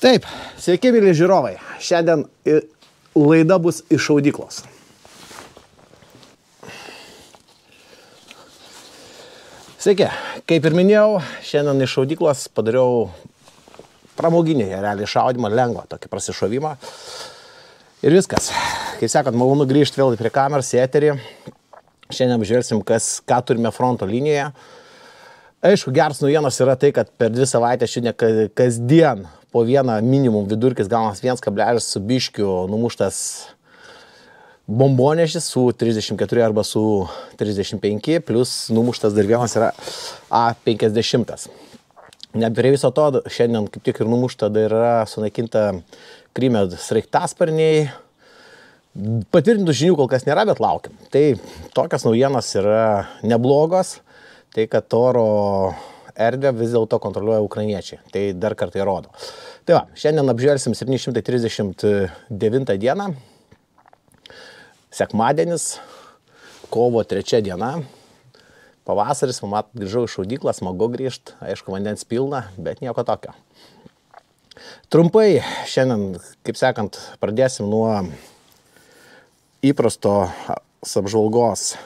Taip, sveiki, mėly žiūrovai. Šiandien laida bus iš šaudyklos. Sveiki, kaip ir minėjau, šiandien iš šaudyklos padariau pramoginį, realiai šaudimą, lengvą tokį prasišovimą. Ir viskas. Kaip sakot, malonu grįžti vėl prie kameros, į eterį. Šiandien apžvelgsim, kas, ką turime fronto linijoje. Aišku, geras naujienos yra tai, kad per dvi savaitės šiandien ka- kasdien po vieną minimum vidurkis gaunas 1,0 su biškiu numuštas bombonešis su 34 arba su 35, plus numuštas dar vienas yra A50. Net prie viso to šiandien kaip tik ir numušta dar yra sunaikinta Kryme sraigtasparniai. Patvirtintų žinių kol kas nėra, bet laukiam. Tai tokios naujienos yra neblogos. Tai, kad oro erdvę vis dėlto kontroliuoja ukrainiečiai. Tai dar kartą įrodo. Tai va, šiandien apžvelgsim 739 dieną. Sekmadienis, kovo 3 diena. Pavasaris, matot, grįžau iš šaudyklą, smagu grįžti, aišku, vandens pilna, bet nieko tokio. Trumpai šiandien, kaip sakant, pradėsim nuo įprasto apžvalgos.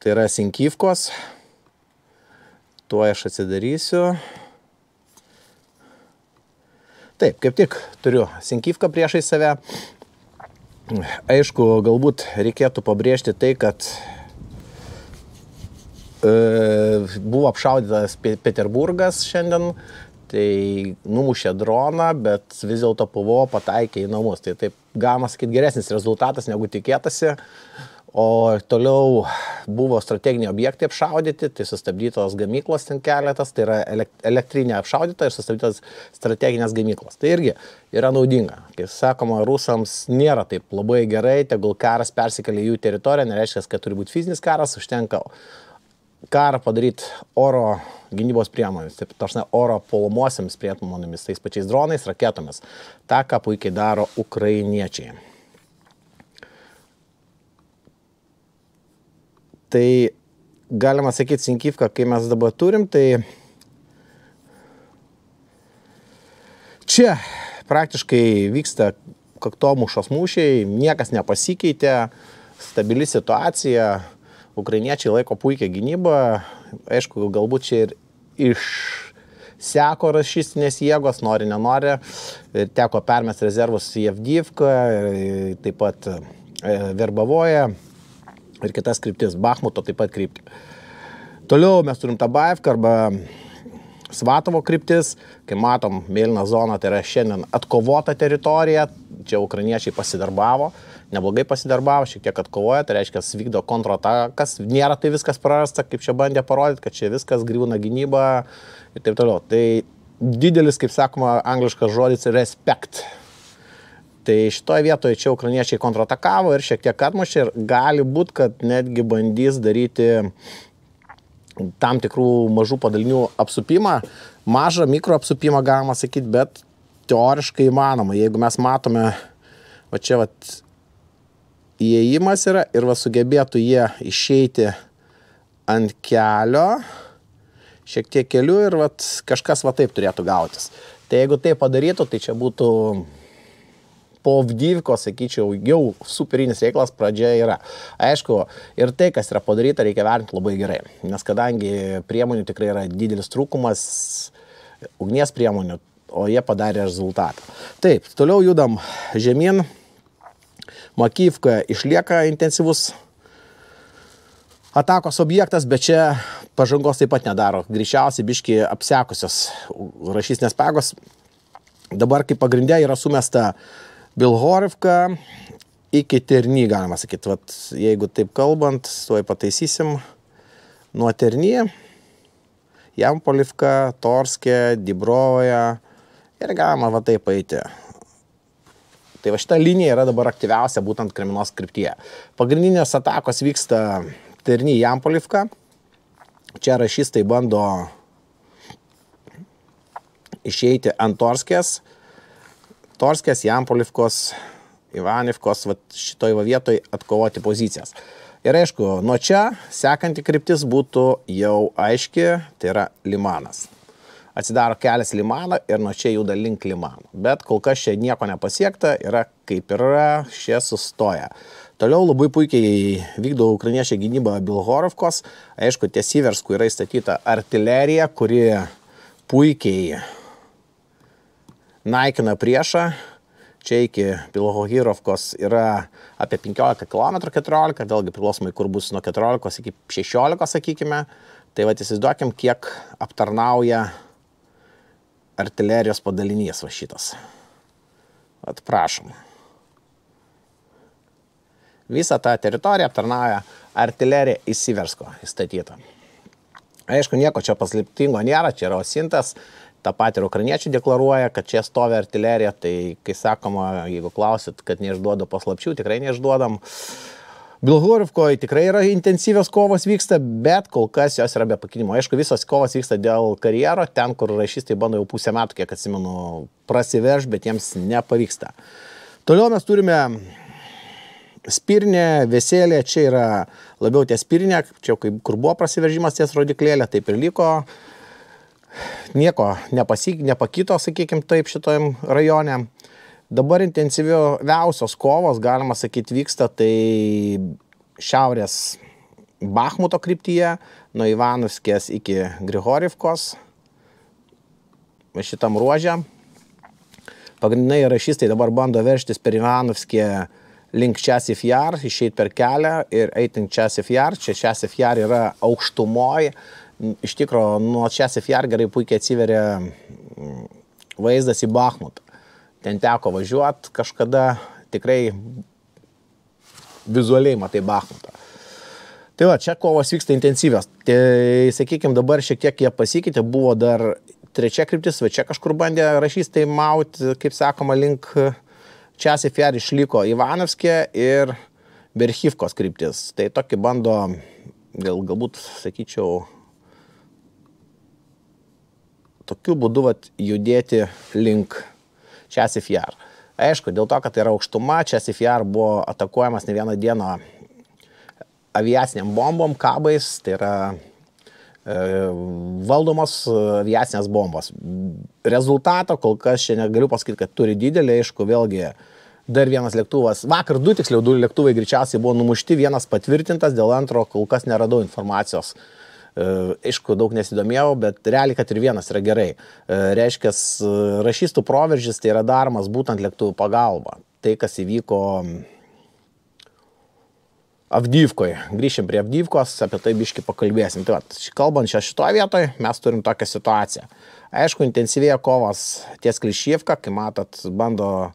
Tai yra Sinkyvkos. Tuo aš atsidarysiu. Taip, kaip tik turiu Sinkyvką priešai save. Aišku, galbūt reikėtų pabrėžti tai, kad e, buvo apšaudytas Pe- Peterburgas šiandien, tai numušė droną, bet vis dėlto PVO pataikė į namus. Tai taip galima sakyti geresnis rezultatas negu tikėtasi. O toliau buvo strateginiai objektai apšaudyti, tai sustabdytos gamyklos ten keletas, tai yra elek- elektrinė apšaudyta ir sustabdytos strateginės gamyklos. Tai irgi yra naudinga. Kaip sakoma, rusams nėra taip labai gerai, tegul karas persikelia į jų teritoriją, nereiškia, kad turi būti fizinis karas, užtenka karą padaryti oro gynybos priemonėmis, taip tašnai oro puolamuosiams priemonėmis, tais pačiais dronais, raketomis. Ta, ką puikiai daro ukrainiečiai. Tai galima sakyti, Sinkivka, kai mes dabar turim, tai čia praktiškai vyksta kaktomušos mūšiai, niekas nepasikeitė, stabili situacija, ukrainiečiai laiko puikią gynybą, aišku, galbūt čia ir iš seko rašystinės jėgos, nori, nenori, teko permesti rezervus į Evdyvką, taip pat e, Verbavoje ir kitas kryptis, Bahmuto taip pat kryptį. Toliau mes turim Tabaevką arba Svatovo kryptis, kai matom mėlyną zoną, tai yra šiandien atkovota teritorija, čia ukrainiečiai pasidarbavo, neblogai pasidarbavo, šiek tiek atkovoja, tai reiškia, vykdo kontratakas, nėra tai viskas prarasta, kaip čia bandė parodyti, kad čia viskas griūna gynyba ir taip toliau. Tai didelis, kaip sakoma, angliškas žodis respect. Tai šitoje vietoje čia ukrainiečiai kontratakavo ir šiek tiek atmušė ir gali būti, kad netgi bandys daryti tam tikrų mažų padalinių apsupimą, mažą mikro apsupimą galima sakyti, bet teoriškai įmanoma. Jeigu mes matome, va čia va įėjimas yra ir va sugebėtų jie išeiti ant kelio, šiek tiek keliu ir va kažkas va taip turėtų gautis. Tai jeigu tai padarytų, tai čia būtų po Vdyvko, sakyčiau, jau superinis reikalas pradžia yra. Aišku, ir tai, kas yra padaryta, reikia vertinti labai gerai. Nes kadangi priemonių tikrai yra didelis trūkumas, ugnies priemonių, o jie padarė rezultatą. Taip, toliau judam žemyn. Makyvka išlieka intensyvus atakos objektas, bet čia pažangos taip pat nedaro. Greičiausiai biški apsekusios rašysnės pagos. Dabar kaip pagrindė yra sumesta Bilhorivka iki Terny, galima sakyti. Vat, jeigu taip kalbant, tuoj pataisysim. Nuo Terny, Jampolivka, Torskė, Dibrovoje ir galima va taip eiti. Tai va šita linija yra dabar aktyviausia būtent Kriminos kryptyje. Pagrindinės atakos vyksta Terny Jampolivka. Čia rašystai bando išeiti ant Torskės. Torskės, Jampolivkos, Ivanivkos, va šitoj va vietoj atkovoti pozicijas. Ir aišku, nuo čia sekanti kryptis būtų jau aiški, tai yra Limanas. atsidaro kelias Limaną ir nuo čia juda link Limano. Bet kol kas čia nieko nepasiekta, yra kaip yra, šie sustoja. Toliau labai puikiai vykdo ukrainiečiai gynybą Bilhorovkos. Aišku, ties Iverskų yra įstatyta artilerija, kuri puikiai naikina priešą. Čia iki Bilhorovkos yra apie 15 km 14, vėlgi priklausomai, kur bus nuo 14 iki 16, sakykime. Tai va, įsivaizduokim, kiek aptarnauja artilerijos padalinys va šitas. Atprašom. Visą tą teritoriją aptarnauja artilerija įsiversko įstatyta. Aišku, nieko čia paslėptingo nėra, čia yra osintas, tą patį ir ukrainiečiai deklaruoja, kad čia stovi artilerija, tai kai sakoma, jeigu klausit, kad neišduodu paslapčių, tikrai neišduodam. Bilhorivkoje tikrai yra intensyvios kovos vyksta, bet kol kas jos yra be pakinimo. Aišku, visos kovos vyksta dėl karjero, ten, kur rašystai bando jau pusę metų, kiek atsimenu, prasiverž, bet jiems nepavyksta. Toliau mes turime spirnė, veselė, čia yra labiau ties spirnė, čia kaip, kur buvo prasiveržimas ties rodiklėlė, taip ir liko. Nieko nepasik, nepakito, sakykime, taip šitojim rajone. Dabar intensyviausios kovos, galima sakyti, vyksta tai šiaurės Bahmuto kryptyje, nuo Ivanuskės iki Grigorivkos, šitam ruožė. Pagrindiniai rašystai dabar bando verštis per Ivanuskė link Česif Jar, išeiti per kelią ir eiti link Česif Jar. Čia Česif Jar yra aukštumoje. Iš tikrųjų, nuo Česif Jar gerai puikiai atsiveria vaizdas į Bahmutą ten teko važiuoti kažkada, tikrai vizualiai matai Bahmutą. Tai va, čia kovos vyksta intensyvios. Tai, sakykime, dabar šiek tiek jie pasikeitė, buvo dar trečia kryptis, va čia kažkur bandė rašys tai mauti, kaip sakoma, link Česifiar išliko Ivanovskė ir Berhyvkos kryptis. Tai tokį bando, gal, galbūt, sakyčiau, tokiu būdu vat, judėti link Česifjar. Aišku, dėl to, kad tai yra aukštuma, Česifjar buvo atakuojamas ne vieną dieną aviaciniam bombom, kabais, tai yra e, valdomos aviacinės bombos. Rezultato kol kas čia negaliu pasakyti, kad turi didelį, aišku, vėlgi dar vienas lėktuvas, vakar du tiksliau, du lėktuvai greičiausiai buvo numušti, vienas patvirtintas, dėl antro kol kas neradau informacijos. E, aišku, daug nesidomėjau, bet realiai, kad ir vienas yra gerai. E, reiškia, rašystų proveržys tai yra daromas būtent lėktuvų pagalba. Tai, kas įvyko Avdyvkoje. Grįšim prie Avdyvkos, apie tai biški pakalbėsim. Tai va, kalbant čia šitoje vietoje, mes turim tokią situaciją. Aišku, intensyvėja kovas ties Klišyvka, kai matot, bando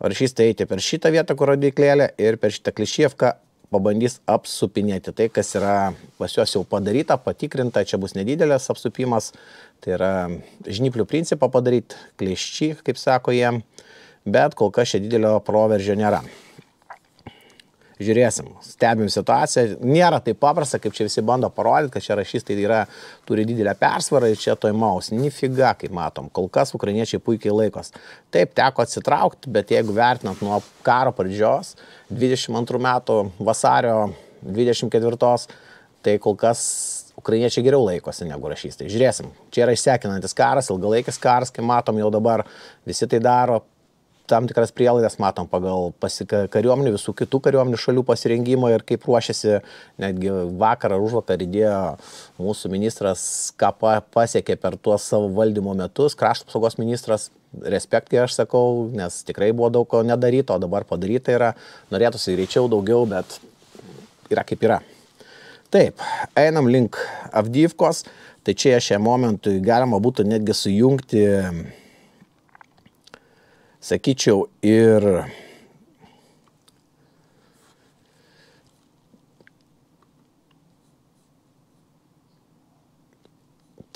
rašystai eiti per šitą vietą, kur rodiklėlė, ir per šitą Klišyvką pabandys apsupinėti tai, kas yra pas juos jau padaryta, patikrinta, čia bus nedidelis apsupimas, tai yra žnyplių principą padaryti, kleščiai, kaip sako jie, bet kol kas čia didelio proveržio nėra žiūrėsim, stebim situaciją. Nėra taip paprasta, kaip čia visi bando parodyti, kad čia rašystai yra, turi didelę persvarą ir čia toj maus. Nifiga, kaip matom, kol kas ukrainiečiai puikiai laikos. Taip, teko atsitraukti, bet jeigu vertinant nuo karo pradžios, 22 metų vasario 24, tai kol kas ukrainiečiai geriau laikosi negu rašystai. Žiūrėsim, čia yra išsekinantis karas, ilgalaikis karas, kai matom jau dabar visi tai daro, tam tikras prielaidas matom pagal kariuomenių, visų kitų kariuomenių šalių pasirengimą ir kaip ruošiasi, netgi vakar ar užvakar įdėjo mūsų ministras, ką pasiekė per tuos savo valdymo metus, krašto apsaugos ministras, respektai aš sakau, nes tikrai buvo daug ko nedaryto, o dabar padaryta yra, norėtųsi greičiau daugiau, bet yra kaip yra. Taip, einam link Avdyvkos, tai čia šiam momentui galima būtų netgi sujungti sakyčiau, ir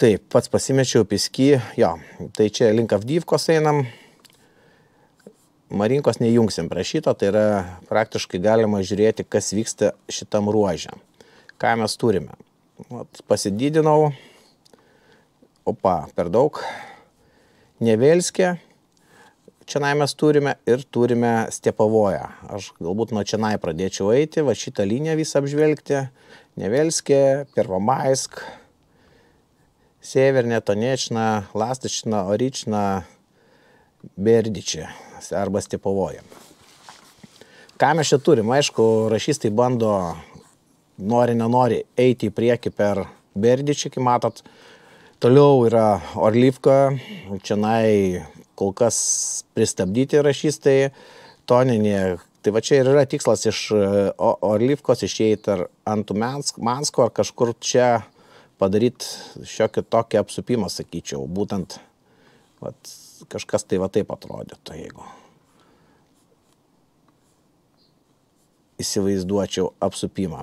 Taip, pats pasimečiau piskį, jo, tai čia link Avdyvkos einam, Marinkos nejungsim prie šito, tai yra praktiškai galima žiūrėti, kas vyksta šitam ruožė. Ką mes turime. Vat, pasididinau, opa, per daug, Nevelskė, Čianai mes turime ir turime Stepavoją. Aš galbūt nuo Čianai pradėčiau eiti, va šitą liniją visą apžvelgti. Nevelskė, Pervamaisk, Severnė, Tonečna, Lastična, Orična, Berdičia arba Stepovoja. Ką mes čia turim? Aišku, rašystai bando, nori, nenori, eiti į priekį per Berdičią, kaip matot. Toliau yra Orlyvka, čia nai kol kas pristabdyti rašystai, Toninė. Tai va čia ir yra tikslas iš Orlyvkos išeiti ar ant Mansko ar kažkur čia padaryti šiokį tokį apsupimą, sakyčiau. Būtent vat, kažkas tai va taip atrodytų, jeigu. įsivaizduočiau apsupimą.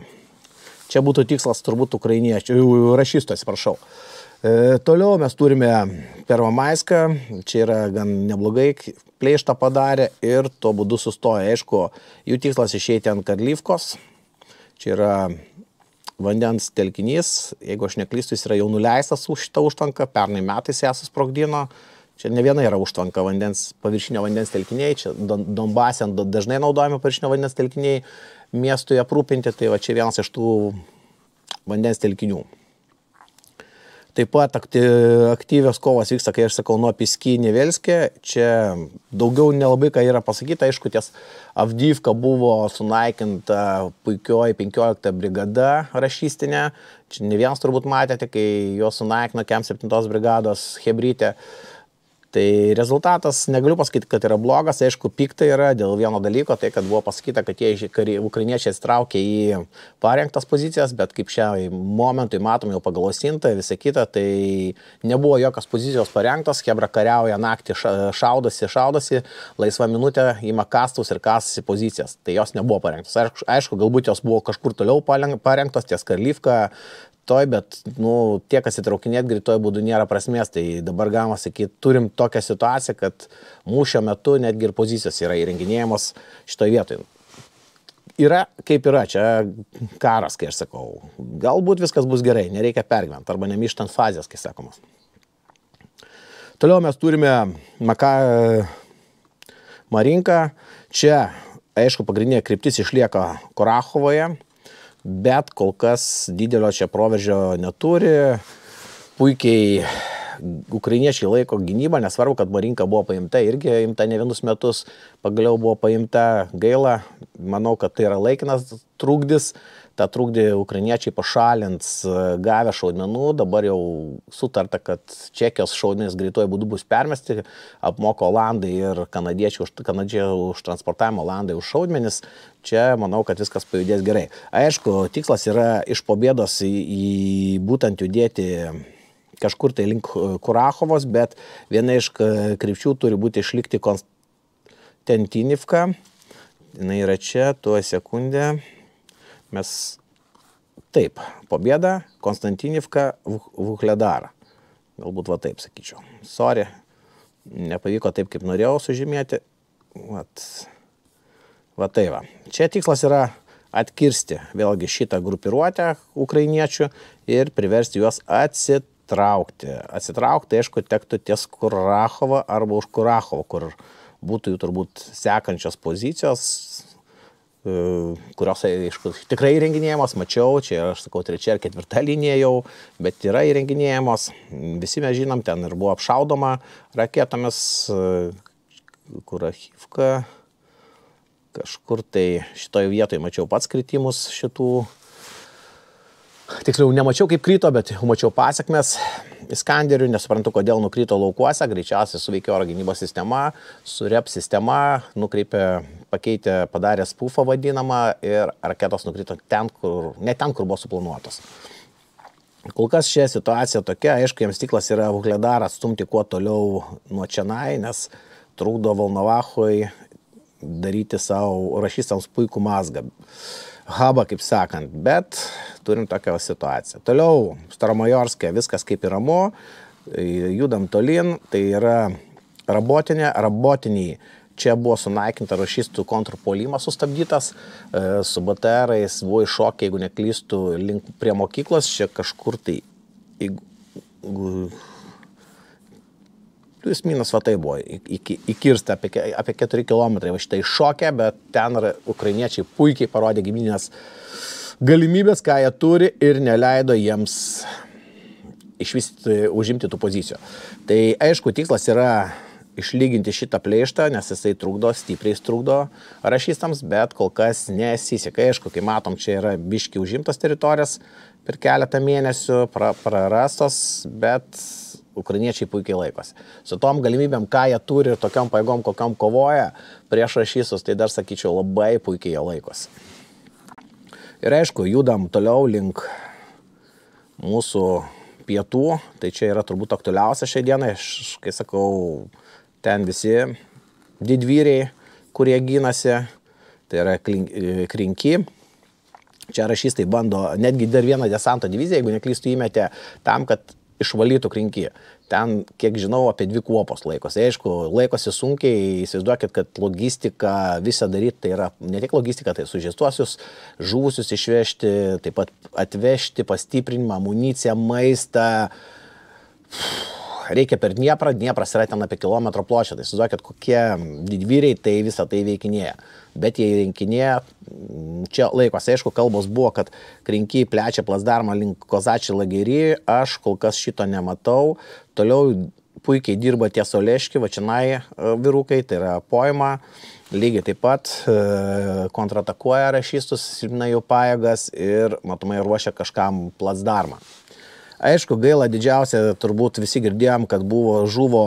Čia būtų tikslas turbūt ukrainiečių, rašystų, atsiprašau. E, toliau mes turime Pervamaiską, čia yra gan neblogai, plėštą padarė ir tuo būdu sustoja. Aišku, jų tikslas išeiti ant Karlyvkos, čia yra vandens telkinys, jeigu aš neklystu, jis yra jau nuleistas už šitą užtvanką, pernai metais ją susprogdino. Čia ne viena yra užtvanka vandens, paviršinio vandens telkiniai, čia Donbase dažnai naudojami paviršinio vandens telkiniai miestui aprūpinti, tai va čia vienas iš tų vandens telkinių. Taip pat aktyvios kovos vyksta, kai aš sakau, nuo Piski Nevelskė. Čia daugiau nelabai ką yra pasakyta. Aišku, ties Avdyvka buvo sunaikinta puikioji 15 brigada rašystinė. Čia ne vienas turbūt matėte, kai juos sunaikino KM 7 brigados Hebrytė. Tai rezultatas, negaliu pasakyti, kad yra blogas, aišku, pikta yra dėl vieno dalyko, tai kad buvo pasakyta, kad jie ukrainiečiai įstraukė į parengtas pozicijas, bet kaip šią momentui matom jau pagal osintą, visą kitą, tai nebuvo jokios pozicijos parengtos, Hebra kariauja naktį, šaudosi, šaudosi, laisvą minutę ima kastus ir kasasi pozicijas, tai jos nebuvo parengtos. Aišku, galbūt jos buvo kažkur toliau parengtos, ties Karlyvka, toj, bet, nu, tie, kas įtraukinėt greitojo būdu nėra prasmės, tai dabar galima sakyti, turim tokią situaciją, kad mūšio metu netgi ir pozicijos yra įrenginėjamos šitoje vietoje. Yra kaip yra, čia karas, kai aš sakau. Galbūt viskas bus gerai, nereikia pergyventi arba nemištant fazės, kai sakomas. Toliau mes turime Maka Marinką. Čia, aišku, pagrindinė kryptis išlieka Korachovoje bet kol kas didelio čia proveržio neturi. Puikiai ukrainiečiai laiko gynybą, nesvarbu, kad Marinka buvo paimta irgi imta ne vienus metus, pagaliau buvo paimta gaila, manau, kad tai yra laikinas trūkdis, tą trukdį ukrainiečiai pašalins e, gavę šaudmenų, dabar jau sutarta, kad Čekijos šaudmenys greituoju būdu bus permesti, apmoko Olandai ir kanadiečiai už, kanadžiai už transportavimą, Olandai už šaudmenis. Čia manau, kad viskas pajudės gerai. Aišku, tikslas yra iš pobėdos į, į būtent judėti kažkur tai link Kurachovos, bet viena iš krypčių turi būti išlikti Konstantinivka. Jis yra čia, tuo sekundę. Mes taip, pobėda, Konstantinivka, Vuhledara. Galbūt va taip sakyčiau. Sorry, nepavyko taip, kaip norėjau sužymėti. Vat, va tai va. Čia tikslas yra atkirsti vėlgi šitą grupiruotę ukrainiečių ir priversti juos atsitraukti. Atsitraukti, aišku, tektų ties Kurachovą arba už Kurachovą, kur būtų jų turbūt sekančios pozicijos, kurios, aišku, tikrai įrenginėjamos, mačiau, čia aš sakau, trečia ar ketvirta linija jau, bet yra įrenginėjamos, visi mes žinom, ten ir buvo apšaudoma raketomis, e, kur Ahivka, kažkur tai šitoje vietoje mačiau pats kritimus šitų. Tiksliau nemačiau kaip krito, bet mačiau pasiekmes Iskanderių, nesuprantu, kodėl nukrito laukuose, greičiausiai suveikė oro gynybos sistema, surep sistema, nukreipė, pakeitė, padarė spufą vadinamą ir raketos nukrito ten, kur, ne ten, kur buvo suplanuotos. Kol kas šia situacija tokia, aišku, jiems tiklas yra Vukledarą atstumti kuo toliau nuo Čenai, nes trukdo Valnavachui daryti savo rašystams puikų mazgą hubą, kaip sakant, bet turim tokią situaciją. Toliau, Staromajorskė, viskas kaip ir ramu, judam tolin, tai yra rabotinė, rabotiniai. Čia buvo sunaikinta rašystų kontrpolimas sustabdytas, e, su BTR-ais buvo iššokę, jeigu neklystų, link prie mokyklos, čia kažkur tai, jeigu plius minus va tai buvo, iki, įkirsta apie, apie 4 km, va šitai šokė, bet ten ukrainiečiai puikiai parodė giminės galimybės, ką jie turi ir neleido jiems iš vis užimti tų pozicijų. Tai aišku, tikslas yra išlyginti šitą pleištą, nes jisai trukdo, stipriai trukdo rašystams, bet kol kas nesiseka. Aišku, kai matom, čia yra biški užimtas teritorijas per keletą mėnesių, pra, prarastos, bet ukrainiečiai puikiai laikosi. Su tom galimybėm, ką jie turi ir tokiam paėgom, kokiam kovoja prieš rašysus, tai dar sakyčiau, labai puikiai jie laikosi. Ir aišku, judam toliau link mūsų pietų, tai čia yra turbūt aktualiausia šią dieną, aš, kai sakau, ten visi didvyriai, kurie gynasi, tai yra krinki. Čia rašystai bando, netgi dar vieną desanto diviziją, jeigu neklystų, įmetė tam, kad išvalytų krinkį. Ten, kiek žinau, apie dvi kuopos laikosi. Aišku, laikosi sunkiai, įsivaizduokit, kad logistika visą daryti, tai yra ne tik logistika, tai sužeistuosius, žuvusius išvežti, taip pat atvežti, pastiprinimą, amuniciją, maistą. Pff reikia per Dnieprą, Dniepras yra ten apie kilometro pločio, tai suzuokit, kokie didvyriai tai visą tai veikinėja. Bet jie rinkinėja, čia laikos, aišku, kalbos buvo, kad krinkiai plečia plasdarmą link Kozačių lagerį, aš kol kas šito nematau. Toliau puikiai dirba ties Oleški, vačinai e, vyrukai, tai yra poima. Lygiai taip pat e, kontratakuoja rašystus, silpna jų pajėgas ir matomai ruošia kažkam plasdarmą. Aišku, gaila didžiausia, turbūt visi girdėjom, kad buvo žuvo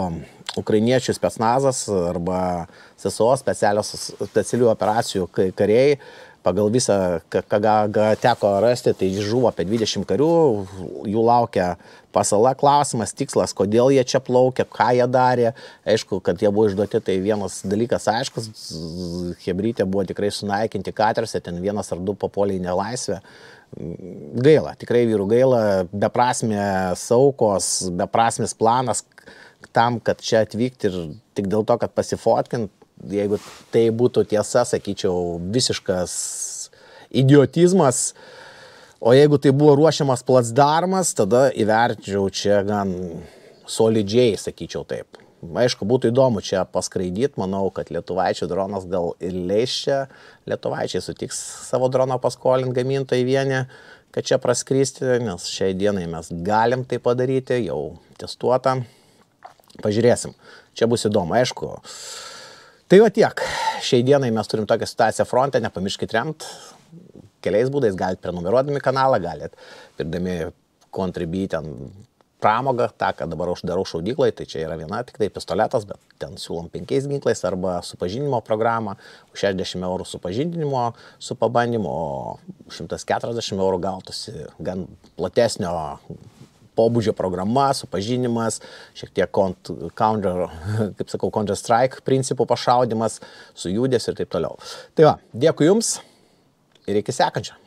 ukrainiečių spetsnazas arba SSO specialių operacijų kariai. Pagal visą, ką, teko rasti, tai žuvo apie 20 karių, jų laukia pasala klausimas, tikslas, kodėl jie čia plaukia, ką jie darė. Aišku, kad jie buvo išduoti, tai vienas dalykas aiškus, Hebrytė buvo tikrai sunaikinti katerse, ten vienas ar du papoliai nelaisvę gaila, tikrai vyrų gaila, beprasmė saukos, beprasmis planas tam, kad čia atvykti ir tik dėl to, kad pasifotkint, jeigu tai būtų tiesa, sakyčiau, visiškas idiotizmas, o jeigu tai buvo ruošiamas platsdarmas, tada įvertinčiau čia gan solidžiai, sakyčiau taip. Aišku, būtų įdomu čia paskraidyti, manau, kad lietuvaičių dronas gal ir leis čia, lietuvaičiai sutiks savo droną paskolinti gamintojai vieni, kad čia praskristi, nes šiai dienai mes galim tai padaryti, jau testuota. Pažiūrėsim, čia bus įdomu, aišku. Tai va tiek, šiai dienai mes turim tokią situaciją fronte, nepamirškit remt, keliais būdais galite prenumeruodami kanalą, galite pirdami kontribį ten pramogą, tą, ką dabar aš darau šaudyklai, tai čia yra viena tik tai pistoletas, bet ten siūlom penkiais ginklais arba supažinimo programą, už 60 eurų supažindinimo su pabandymu, o 140 eurų gautųsi gan platesnio pobūdžio programa, supažinimas, šiek tiek counter, kaip sakau, counter strike principų pašaudimas, su judės ir taip toliau. Tai va, dėkui Jums ir iki sekančio.